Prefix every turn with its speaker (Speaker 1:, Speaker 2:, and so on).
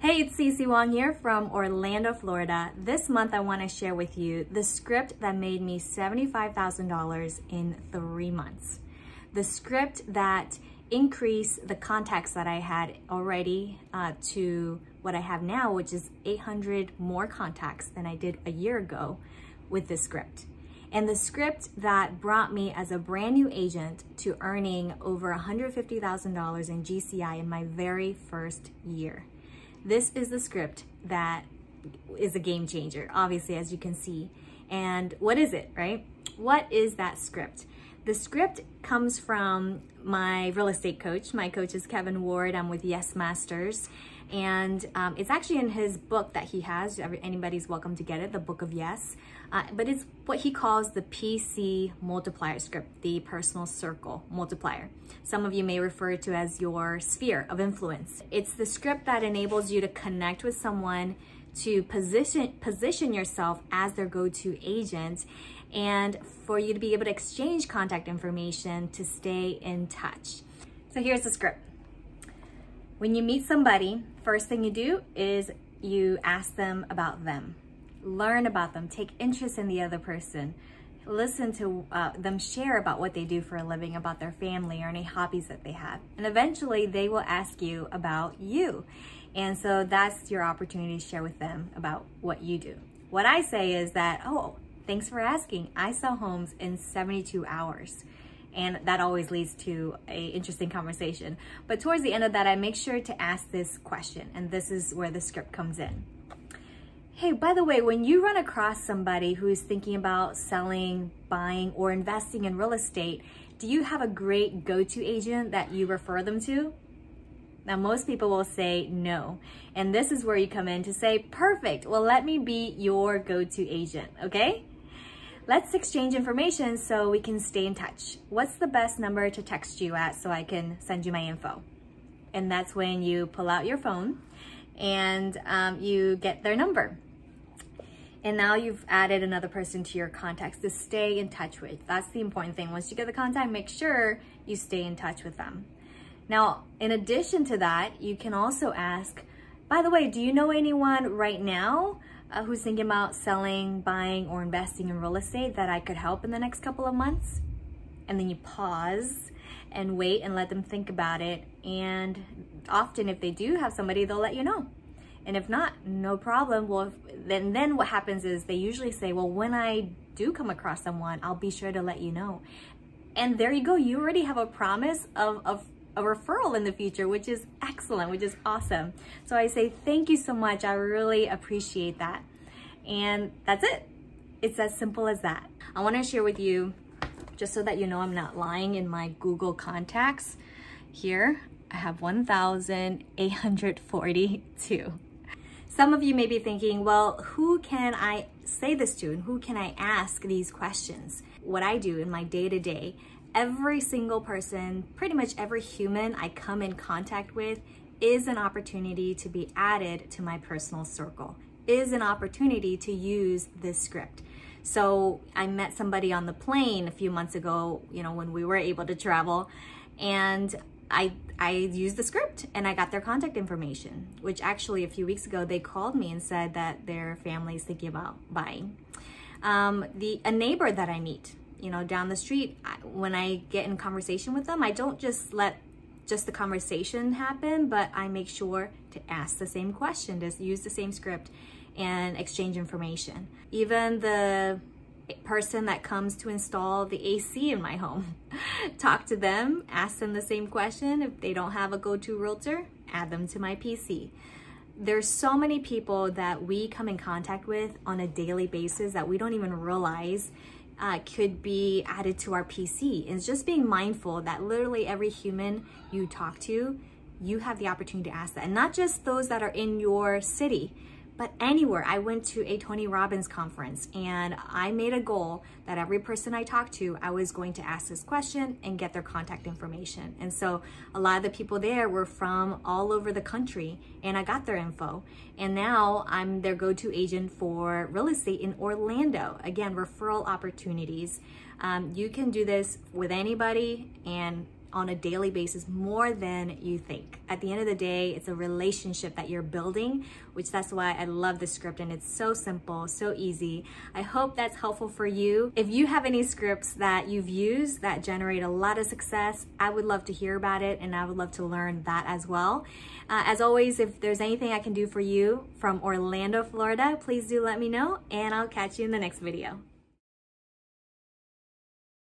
Speaker 1: Hey, it's Cece Wong here from Orlando, Florida. This month I want to share with you the script that made me $75,000 in three months. The script that increased the contacts that I had already uh, to what I have now, which is 800 more contacts than I did a year ago with this script. And the script that brought me as a brand new agent to earning over $150,000 in GCI in my very first year. This is the script that is a game changer, obviously, as you can see. And what is it, right? What is that script? The script comes from my real estate coach. My coach is Kevin Ward. I'm with Yes Masters. And um, it's actually in his book that he has. Anybody's welcome to get it, the Book of Yes. Uh, but it's what he calls the PC multiplier script, the personal circle multiplier. Some of you may refer to as your sphere of influence. It's the script that enables you to connect with someone to position position yourself as their go-to agent and for you to be able to exchange contact information to stay in touch. So here's the script. When you meet somebody, first thing you do is you ask them about them. Learn about them, take interest in the other person. Listen to uh, them share about what they do for a living, about their family or any hobbies that they have. And eventually they will ask you about you. And so that's your opportunity to share with them about what you do. What I say is that, oh, thanks for asking. I sell homes in 72 hours and that always leads to a interesting conversation. But towards the end of that, I make sure to ask this question, and this is where the script comes in. Hey, by the way, when you run across somebody who's thinking about selling, buying, or investing in real estate, do you have a great go-to agent that you refer them to? Now, most people will say no. And this is where you come in to say, perfect, well, let me be your go-to agent, okay? Let's exchange information so we can stay in touch. What's the best number to text you at so I can send you my info? And that's when you pull out your phone and um, you get their number. And now you've added another person to your contacts to stay in touch with. That's the important thing. Once you get the contact, make sure you stay in touch with them. Now, in addition to that, you can also ask, by the way, do you know anyone right now uh, who's thinking about selling, buying, or investing in real estate that I could help in the next couple of months. And then you pause and wait and let them think about it. And often if they do have somebody, they'll let you know. And if not, no problem. Well, then, then what happens is they usually say, well, when I do come across someone, I'll be sure to let you know. And there you go. You already have a promise of, of a referral in the future, which is excellent, which is awesome. So I say thank you so much. I really appreciate that. And that's it. It's as simple as that. I want to share with you, just so that you know I'm not lying in my Google contacts. Here, I have 1,842. Some of you may be thinking, well, who can I say this to and who can I ask these questions? What I do in my day-to-day -day every single person, pretty much every human I come in contact with is an opportunity to be added to my personal circle, is an opportunity to use this script. So I met somebody on the plane a few months ago, you know, when we were able to travel, and I I used the script and I got their contact information, which actually a few weeks ago they called me and said that their family is thinking about buying. Um, the a neighbor that I meet you know, down the street, when I get in conversation with them, I don't just let just the conversation happen, but I make sure to ask the same question, to use the same script and exchange information. Even the person that comes to install the AC in my home, talk to them, ask them the same question. If they don't have a go-to realtor, add them to my PC. There's so many people that we come in contact with on a daily basis that we don't even realize uh, could be added to our PC. It's just being mindful that literally every human you talk to, you have the opportunity to ask that. And not just those that are in your city, but anywhere. I went to a Tony Robbins conference and I made a goal that every person I talked to, I was going to ask this question and get their contact information. And so a lot of the people there were from all over the country and I got their info. And now I'm their go-to agent for real estate in Orlando. Again, referral opportunities. Um, you can do this with anybody and on a daily basis more than you think. At the end of the day, it's a relationship that you're building, which that's why I love this script and it's so simple, so easy. I hope that's helpful for you. If you have any scripts that you've used that generate a lot of success, I would love to hear about it and I would love to learn that as well. Uh, as always, if there's anything I can do for you from Orlando, Florida, please do let me know and I'll catch you in the next video.